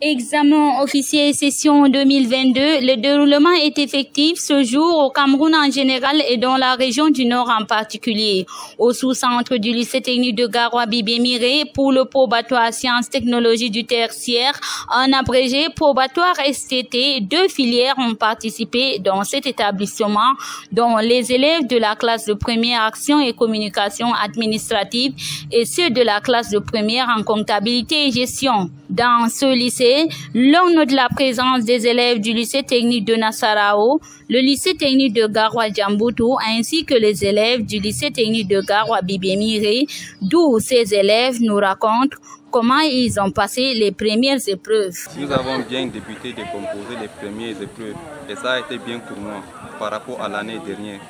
Examen officiel session 2022. Le déroulement est effectif ce jour au Cameroun en général et dans la région du Nord en particulier. Au sous-centre du lycée technique de Garoua Bibémiré pour le probatoire sciences technologies du tertiaire, un abrégé probatoire STT, deux filières ont participé dans cet établissement, dont les élèves de la classe de première action et communication administrative et ceux de la classe de première en comptabilité et gestion. Dans ce lycée, l'on note la présence des élèves du lycée technique de Nassarao, le lycée technique de Garwa Djamboutou ainsi que les élèves du lycée technique de Garwa Bibémiré, d'où ces élèves nous racontent comment ils ont passé les premières épreuves. Nous avons bien débuté de composer les premières épreuves et ça a été bien pour moi par rapport à l'année dernière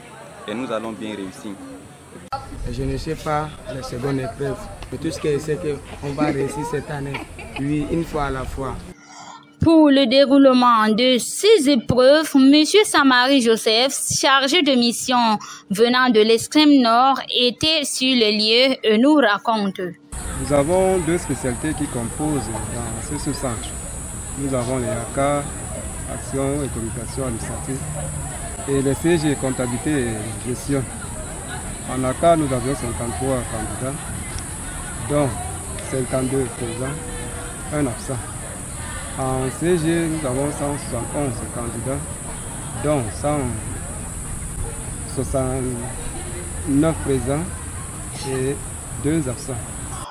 et nous allons bien réussir. Je ne sais pas la seconde épreuve, mais tout ce que sais qu'on va réussir cette année, oui, une fois à la fois. Pour le déroulement de ces épreuves, M. Samari Joseph, chargé de mission venant de l'extrême nord, était sur le lieu et nous raconte. Nous avons deux spécialités qui composent dans ce sous-centre. Nous avons les AK, Action et Communication administrative, et les CG, Comptabilité et Gestion. En AK, nous avions 53 candidats, dont 52 présents, un absent. En CG, nous avons 171 candidats, dont 169 présents et deux absents.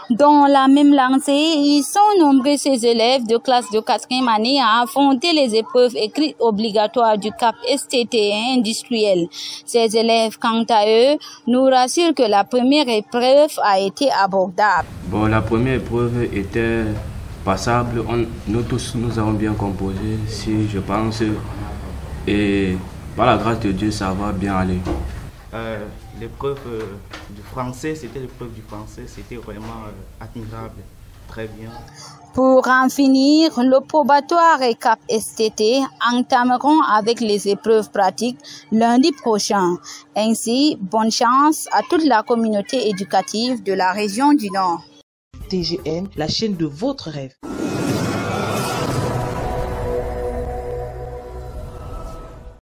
Dans la même lancée, ils sont nombreux ces élèves de classe de 4e année à affronter les épreuves écrites obligatoires du CAP STT industriel. Ces élèves, quant à eux, nous rassurent que la première épreuve a été abordable. Bon, la première épreuve était passable. nous tous, nous avons bien composé, si je pense. Et par la grâce de Dieu, ça va bien aller. Euh, l'épreuve euh, du français, c'était l'épreuve du français, c'était vraiment euh, admirable, très bien. Pour en finir, le probatoire et CAP STT entameront avec les épreuves pratiques lundi prochain. Ainsi, bonne chance à toute la communauté éducative de la région du Nord. TGN, la chaîne de votre rêve.